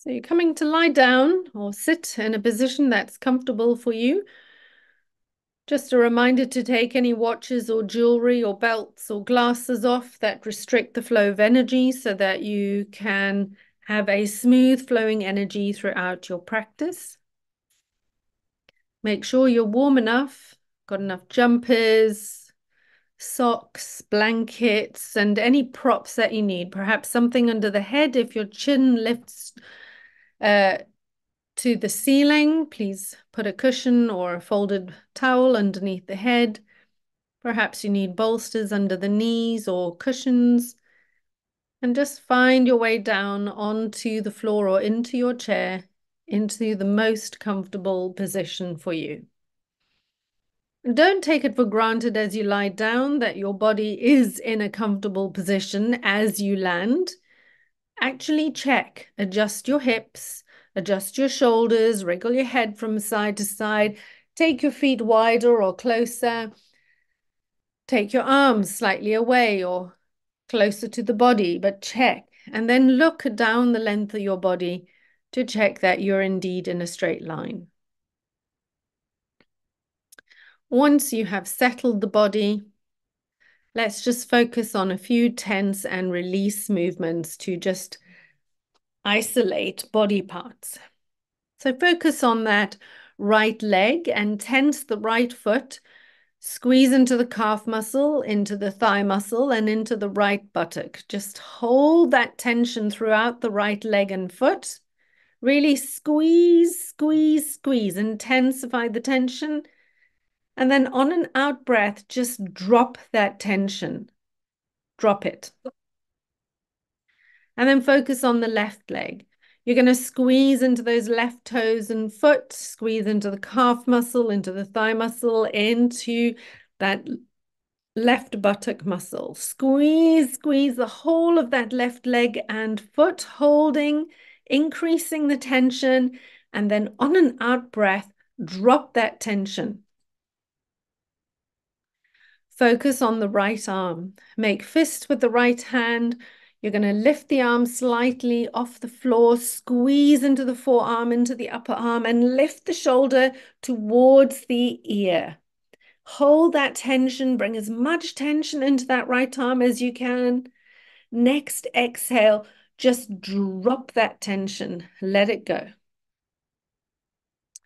So you're coming to lie down or sit in a position that's comfortable for you. Just a reminder to take any watches or jewelry or belts or glasses off that restrict the flow of energy so that you can have a smooth flowing energy throughout your practice. Make sure you're warm enough, got enough jumpers, socks, blankets, and any props that you need. Perhaps something under the head if your chin lifts uh, to the ceiling, please put a cushion or a folded towel underneath the head. Perhaps you need bolsters under the knees or cushions. And just find your way down onto the floor or into your chair, into the most comfortable position for you. Don't take it for granted as you lie down that your body is in a comfortable position as you land. Actually check, adjust your hips, adjust your shoulders, wriggle your head from side to side, take your feet wider or closer, take your arms slightly away or closer to the body, but check. And then look down the length of your body to check that you're indeed in a straight line. Once you have settled the body, Let's just focus on a few tense and release movements to just isolate body parts. So focus on that right leg and tense the right foot. Squeeze into the calf muscle, into the thigh muscle, and into the right buttock. Just hold that tension throughout the right leg and foot. Really squeeze, squeeze, squeeze, intensify the tension and then on an out breath, just drop that tension. Drop it. And then focus on the left leg. You're going to squeeze into those left toes and foot, squeeze into the calf muscle, into the thigh muscle, into that left buttock muscle. Squeeze, squeeze the whole of that left leg and foot, holding, increasing the tension. And then on an out breath, drop that tension. Focus on the right arm. Make fist with the right hand. You're going to lift the arm slightly off the floor, squeeze into the forearm, into the upper arm, and lift the shoulder towards the ear. Hold that tension. Bring as much tension into that right arm as you can. Next exhale, just drop that tension. Let it go.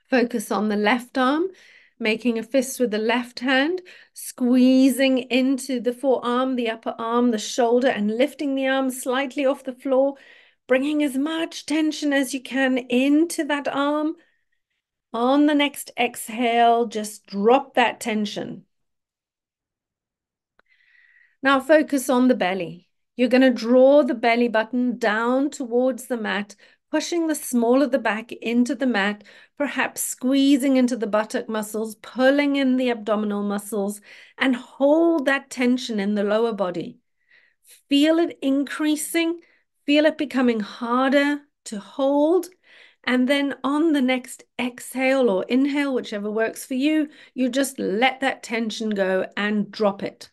Focus on the left arm making a fist with the left hand, squeezing into the forearm, the upper arm, the shoulder, and lifting the arm slightly off the floor, bringing as much tension as you can into that arm. On the next exhale, just drop that tension. Now focus on the belly. You're going to draw the belly button down towards the mat, pushing the small of the back into the mat, perhaps squeezing into the buttock muscles, pulling in the abdominal muscles, and hold that tension in the lower body. Feel it increasing, feel it becoming harder to hold. And then on the next exhale or inhale, whichever works for you, you just let that tension go and drop it.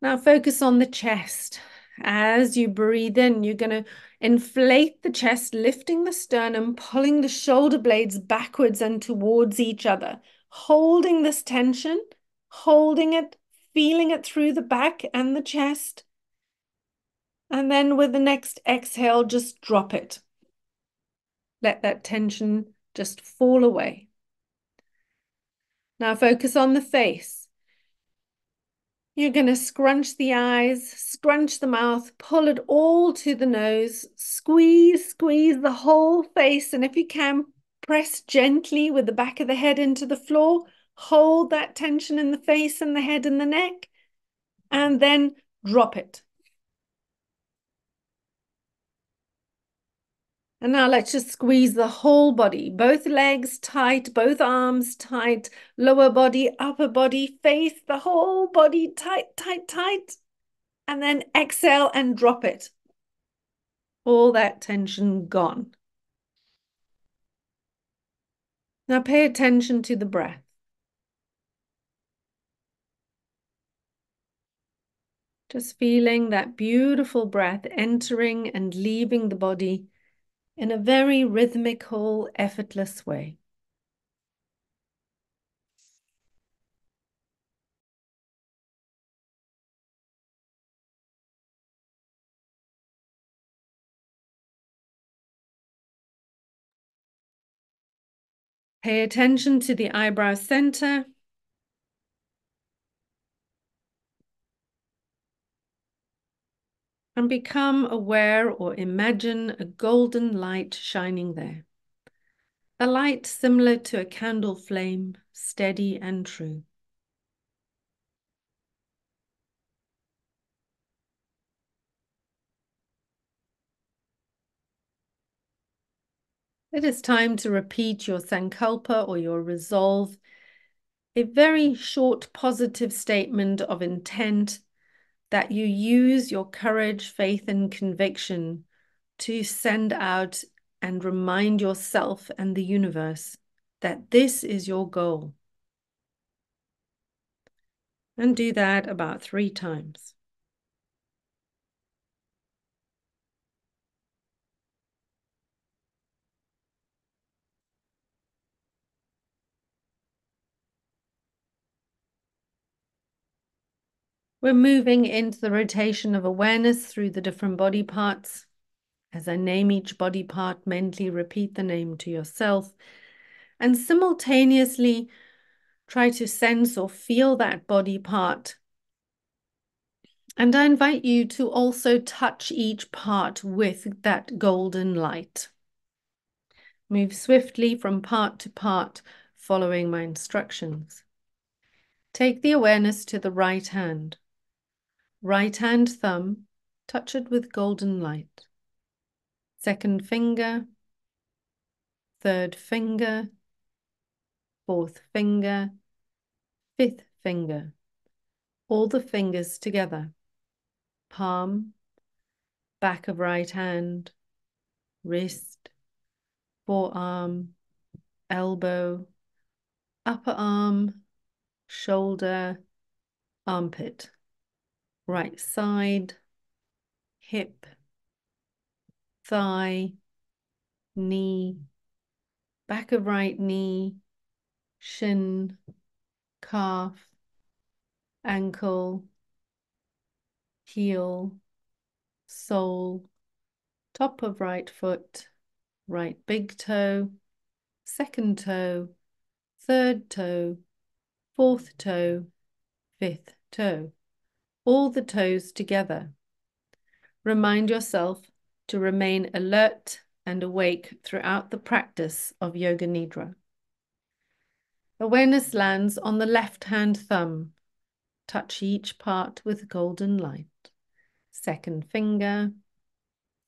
Now focus on the chest. As you breathe in, you're going to inflate the chest, lifting the sternum, pulling the shoulder blades backwards and towards each other, holding this tension, holding it, feeling it through the back and the chest. And then with the next exhale, just drop it. Let that tension just fall away. Now focus on the face. You're going to scrunch the eyes, scrunch the mouth, pull it all to the nose, squeeze, squeeze the whole face. And if you can, press gently with the back of the head into the floor. Hold that tension in the face and the head and the neck. And then drop it. And now let's just squeeze the whole body, both legs tight, both arms tight, lower body, upper body, face, the whole body tight, tight, tight. And then exhale and drop it. All that tension gone. Now pay attention to the breath. Just feeling that beautiful breath entering and leaving the body in a very rhythmical, effortless way. Pay attention to the eyebrow center. And become aware or imagine a golden light shining there. A light similar to a candle flame, steady and true. It is time to repeat your sankalpa or your resolve, a very short positive statement of intent that you use your courage, faith, and conviction to send out and remind yourself and the universe that this is your goal. And do that about three times. We're moving into the rotation of awareness through the different body parts. As I name each body part, mentally repeat the name to yourself and simultaneously try to sense or feel that body part. And I invite you to also touch each part with that golden light. Move swiftly from part to part, following my instructions. Take the awareness to the right hand. Right hand thumb, touch it with golden light. Second finger, third finger, fourth finger, fifth finger. All the fingers together. Palm, back of right hand, wrist, forearm, elbow, upper arm, shoulder, armpit right side, hip, thigh, knee, back of right knee, shin, calf, ankle, heel, sole, top of right foot, right big toe, second toe, third toe, fourth toe, fifth toe all the toes together. Remind yourself to remain alert and awake throughout the practice of Yoga Nidra. Awareness lands on the left hand thumb. Touch each part with golden light. Second finger,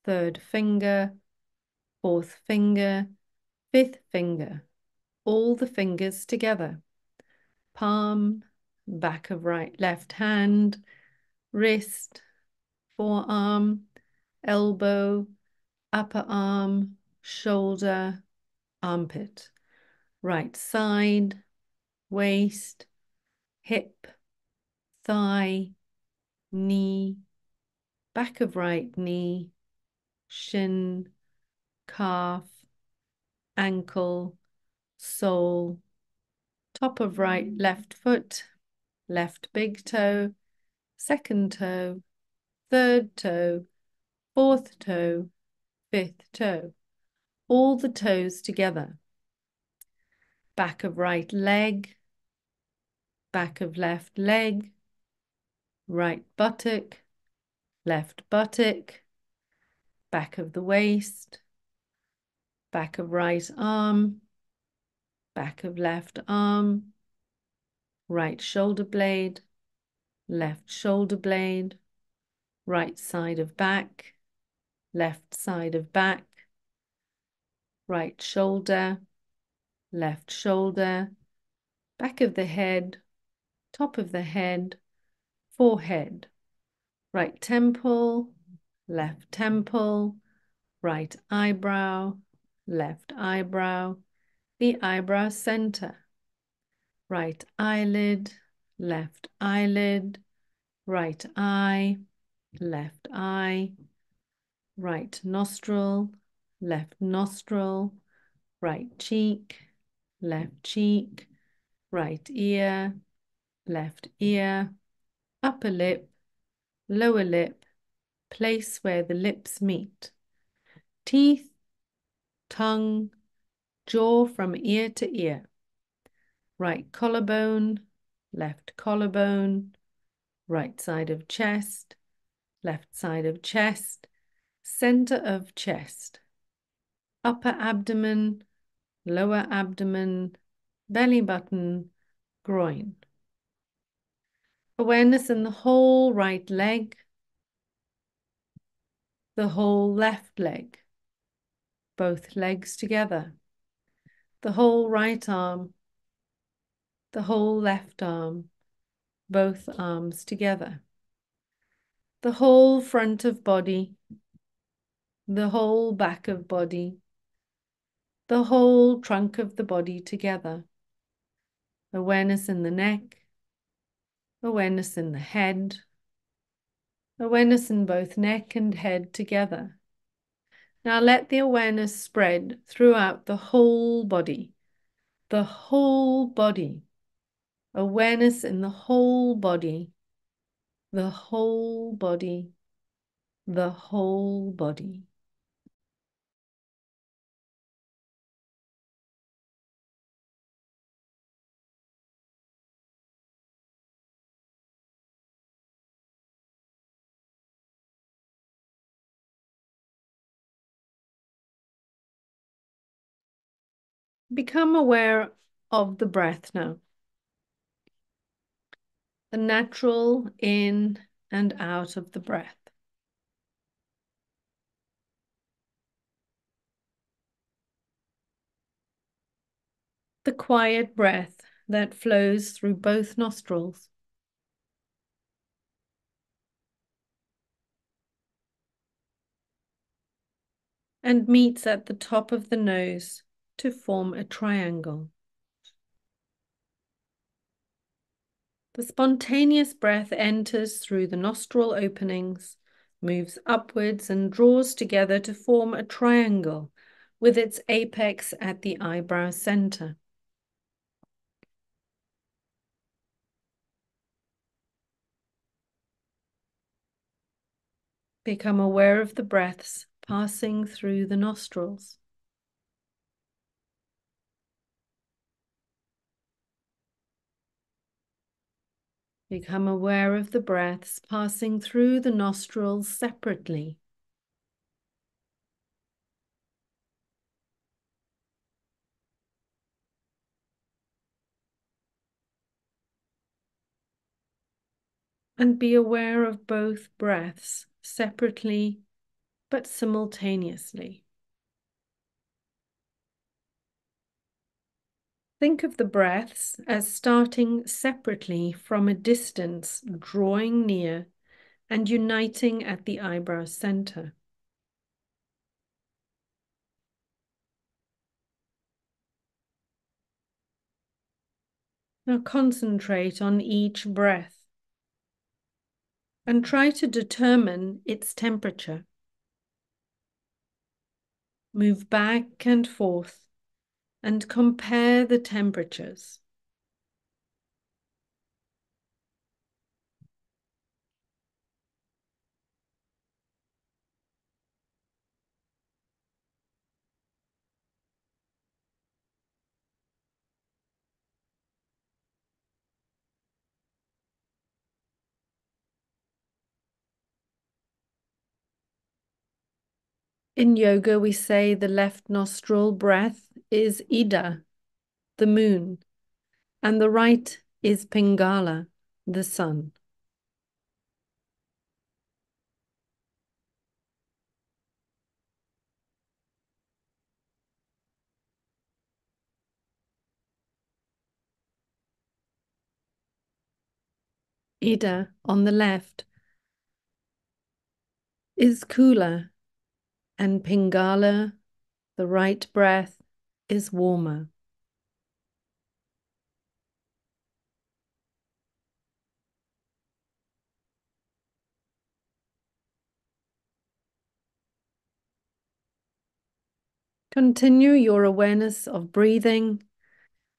third finger, fourth finger, fifth finger, all the fingers together. Palm, back of right left hand, wrist, forearm, elbow, upper arm, shoulder, armpit, right side, waist, hip, thigh, knee, back of right knee, shin, calf, ankle, sole, top of right left foot, left big toe, second toe, third toe, fourth toe, fifth toe. All the toes together. Back of right leg, back of left leg, right buttock, left buttock, back of the waist, back of right arm, back of left arm, right shoulder blade, left shoulder blade, right side of back, left side of back, right shoulder, left shoulder, back of the head, top of the head, forehead, right temple, left temple, right eyebrow, left eyebrow, the eyebrow center, right eyelid, left eyelid, right eye, left eye, right nostril, left nostril, right cheek, left cheek, right ear, left ear, upper lip, lower lip, place where the lips meet, teeth, tongue, jaw from ear to ear, right collarbone, left collarbone, right side of chest, left side of chest, center of chest, upper abdomen, lower abdomen, belly button, groin. Awareness in the whole right leg, the whole left leg, both legs together, the whole right arm, the whole left arm, both arms together, the whole front of body, the whole back of body, the whole trunk of the body together. Awareness in the neck, awareness in the head, awareness in both neck and head together. Now let the awareness spread throughout the whole body, the whole body, awareness in the whole body, the whole body, the whole body. Become aware of the breath now. The natural in and out of the breath. The quiet breath that flows through both nostrils. And meets at the top of the nose to form a triangle. The spontaneous breath enters through the nostril openings, moves upwards and draws together to form a triangle with its apex at the eyebrow center. Become aware of the breaths passing through the nostrils. Become aware of the breaths passing through the nostrils separately. And be aware of both breaths separately but simultaneously. Think of the breaths as starting separately from a distance, drawing near and uniting at the eyebrow center. Now concentrate on each breath and try to determine its temperature. Move back and forth and compare the temperatures. In yoga, we say the left nostril breath is Ida, the moon, and the right is Pingala, the sun. Ida on the left is cooler, and Pingala, the right breath, is warmer. Continue your awareness of breathing,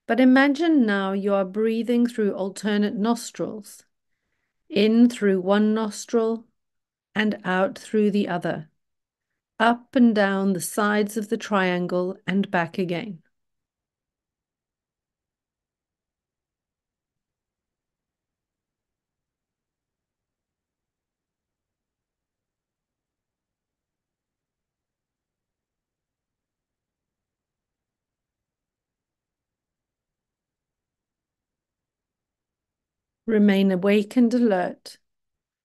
but imagine now you are breathing through alternate nostrils, in through one nostril and out through the other up and down the sides of the triangle and back again. Remain awake and alert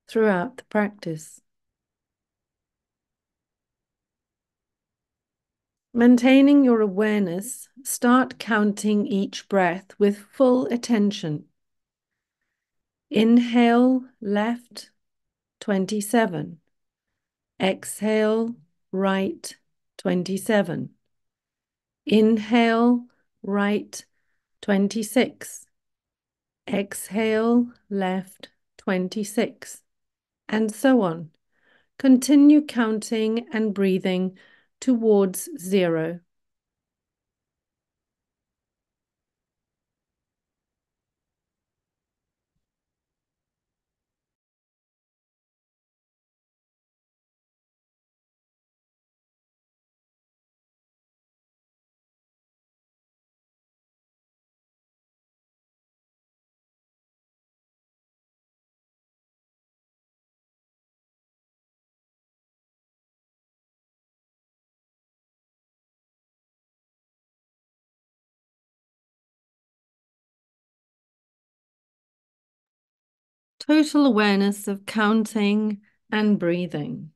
throughout the practice. Maintaining your awareness, start counting each breath with full attention. Inhale, left, 27. Exhale, right, 27. Inhale, right, 26. Exhale, left, 26. And so on. Continue counting and breathing towards zero. Total awareness of counting and breathing.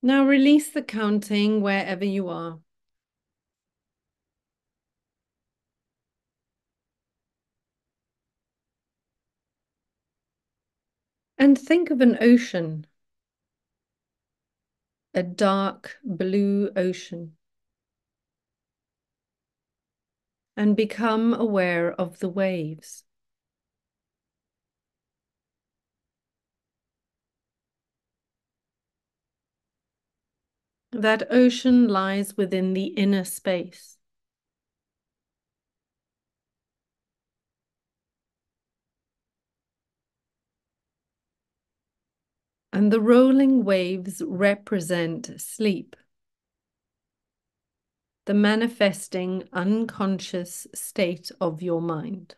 Now release the counting wherever you are. And think of an ocean, a dark blue ocean. And become aware of the waves. That ocean lies within the inner space. And the rolling waves represent sleep, the manifesting unconscious state of your mind.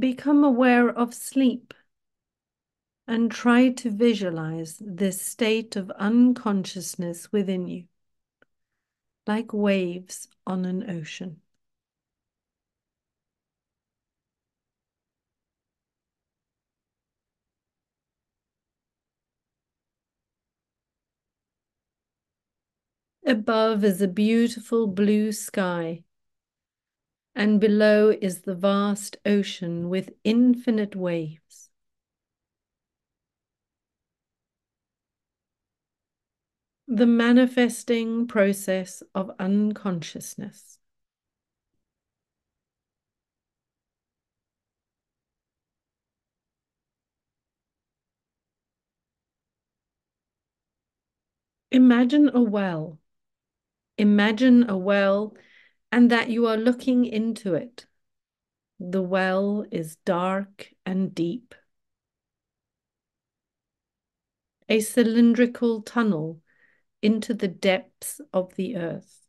Become aware of sleep and try to visualize this state of unconsciousness within you like waves on an ocean. Above is a beautiful blue sky, and below is the vast ocean with infinite waves. The manifesting process of unconsciousness. Imagine a well. Imagine a well and that you are looking into it. The well is dark and deep. A cylindrical tunnel into the depths of the earth.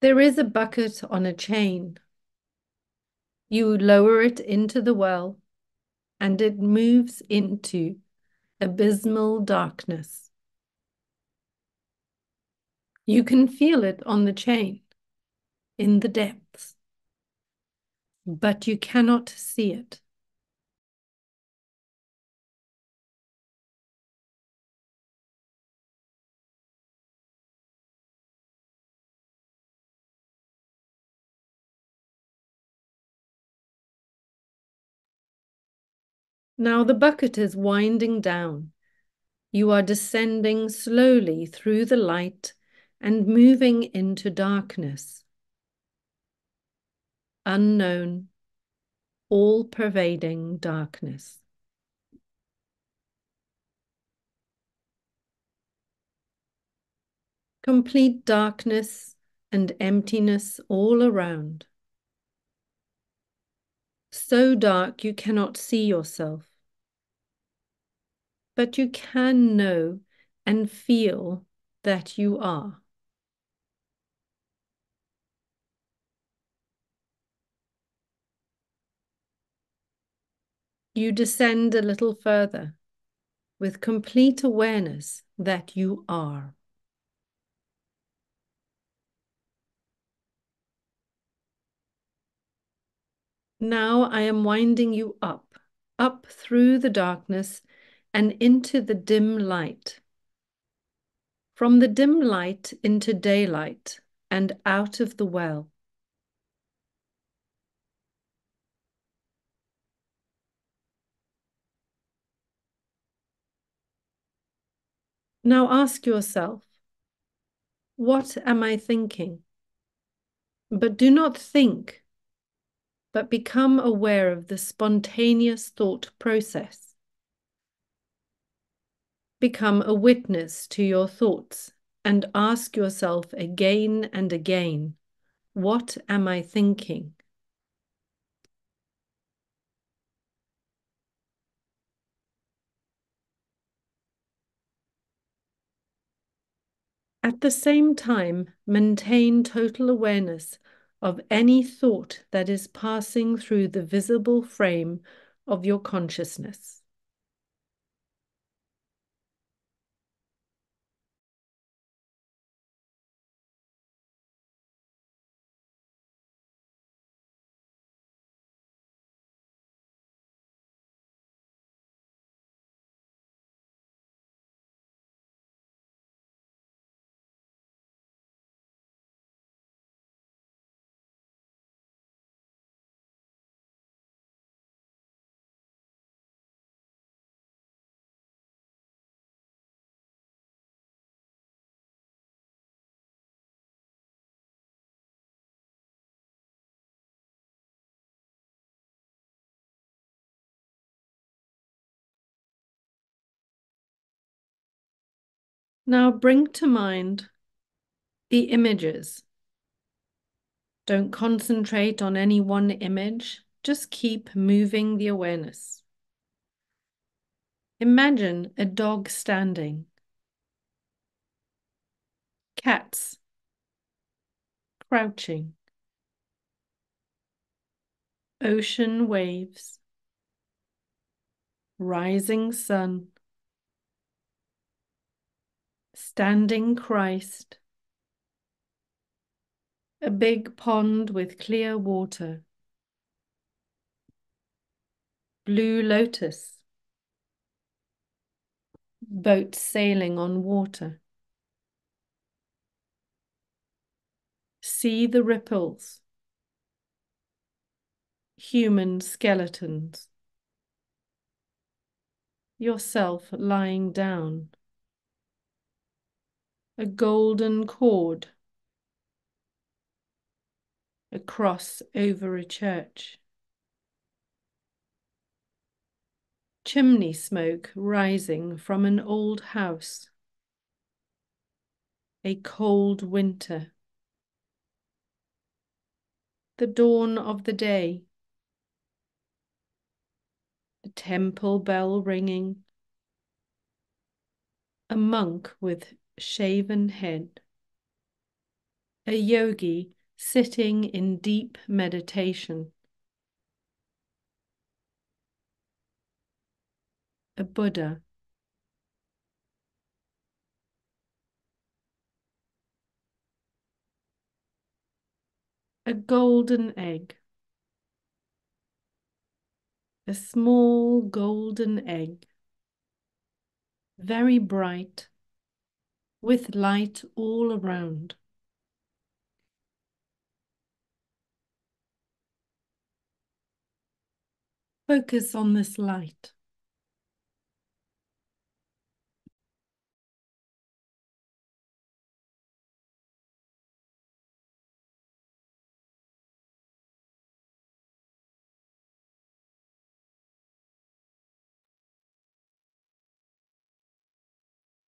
There is a bucket on a chain. You lower it into the well, and it moves into abysmal darkness. You can feel it on the chain, in the depths, but you cannot see it. Now the bucket is winding down. You are descending slowly through the light and moving into darkness. Unknown, all pervading darkness. Complete darkness and emptiness all around. So dark you cannot see yourself. But you can know and feel that you are. You descend a little further with complete awareness that you are. Now I am winding you up, up through the darkness and into the dim light. From the dim light into daylight and out of the well. Now ask yourself, what am I thinking? But do not think, but become aware of the spontaneous thought process. Become a witness to your thoughts and ask yourself again and again, what am I thinking? At the same time, maintain total awareness of any thought that is passing through the visible frame of your consciousness. Now bring to mind the images. Don't concentrate on any one image, just keep moving the awareness. Imagine a dog standing, cats crouching, ocean waves, rising sun, standing Christ, a big pond with clear water, blue lotus, boat sailing on water. See the ripples, human skeletons, yourself lying down a golden cord, a cross over a church. Chimney smoke rising from an old house. A cold winter. The dawn of the day. A temple bell ringing. A monk with shaven head. A yogi sitting in deep meditation. A Buddha. A golden egg. A small golden egg. Very bright with light all around. Focus on this light.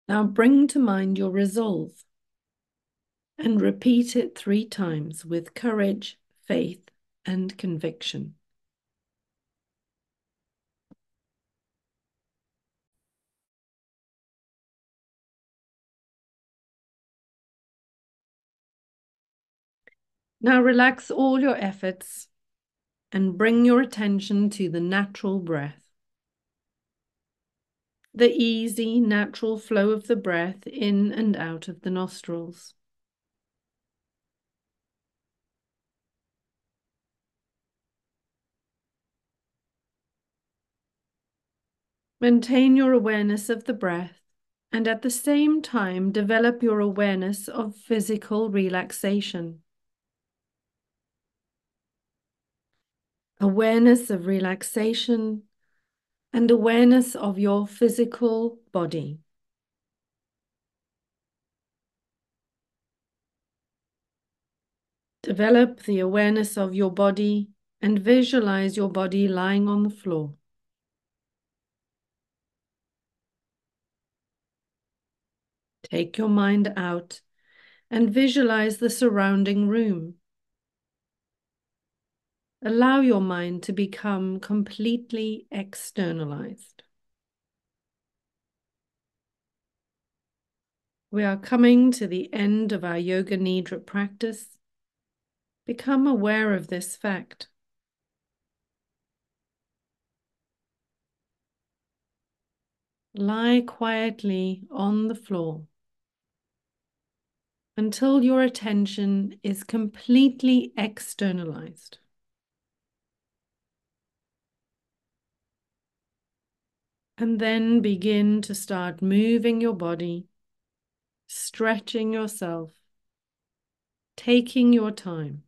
Now bring to mind your resolve and repeat it three times with courage, faith, and conviction. Now relax all your efforts and bring your attention to the natural breath. The easy, natural flow of the breath in and out of the nostrils. Maintain your awareness of the breath and at the same time develop your awareness of physical relaxation. Awareness of relaxation and awareness of your physical body. Develop the awareness of your body and visualize your body lying on the floor. Take your mind out and visualize the surrounding room. Allow your mind to become completely externalized. We are coming to the end of our Yoga Nidra practice. Become aware of this fact. Lie quietly on the floor until your attention is completely externalized. And then begin to start moving your body, stretching yourself, taking your time.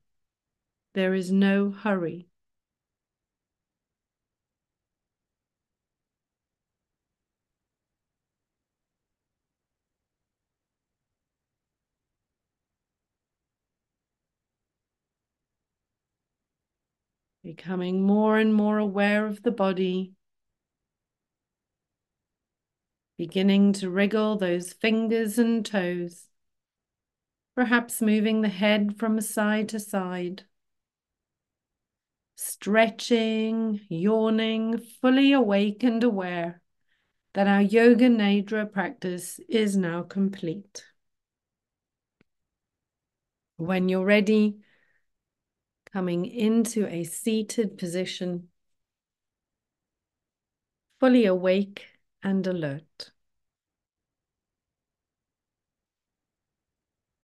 There is no hurry. becoming more and more aware of the body, beginning to wriggle those fingers and toes, perhaps moving the head from side to side, stretching, yawning, fully awake and aware that our Yoga Nidra practice is now complete. When you're ready, coming into a seated position, fully awake and alert.